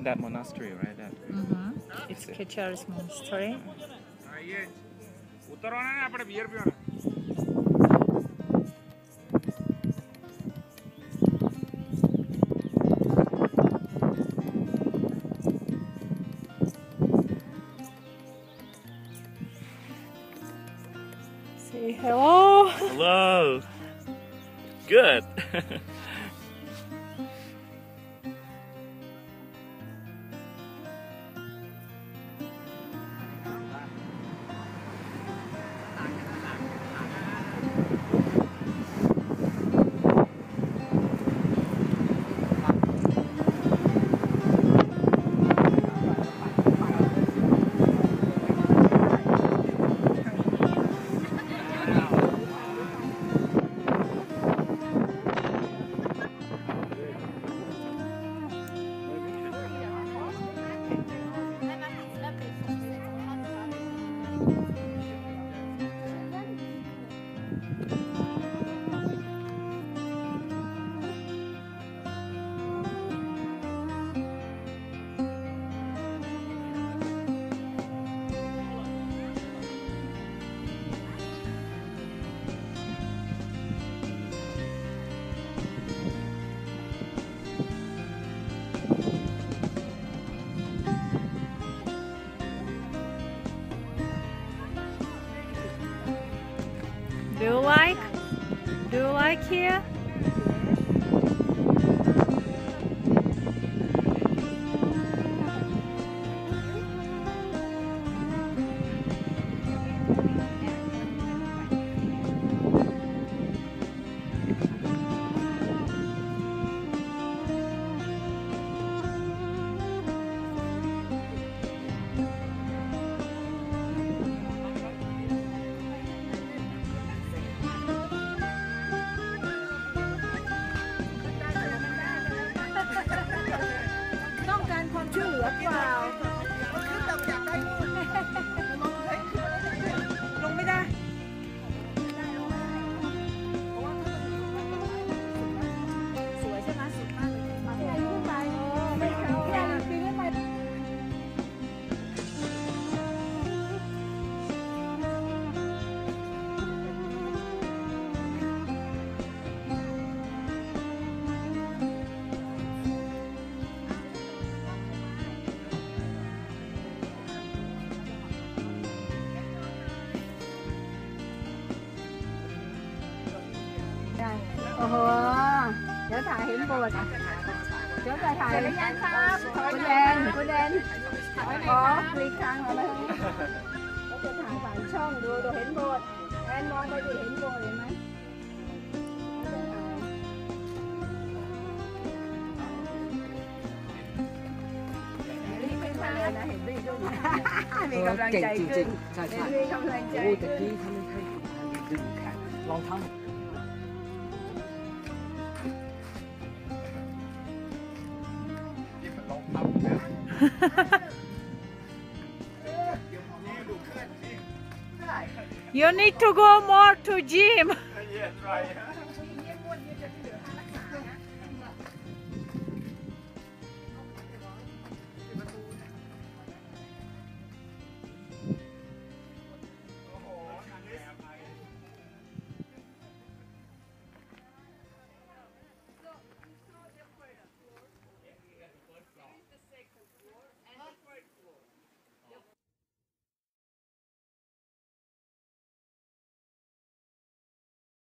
that monastery, right? That. Mm-hmm. It's Kecharis monastery. Say hello. Hello. Good. Do you like? Do you like here? โอ้โห เดี๋ยวถ่ายเห็นโบดเดี๋ยวจะถ่ายได้ยังครับคุณแดนคุณแดนขอคลิกครั้งเอาไว้ตรจะถ่ายผ่านช่องดูดูเห็นโบดแอนมองไปดูเห็นโบดเห็นไหมมีกำลังใจขึ้นมีกำลังใจโอ้แต่กี้ทำไมใครดึงแขนลองทำ You need to go more to gym. Yes, right.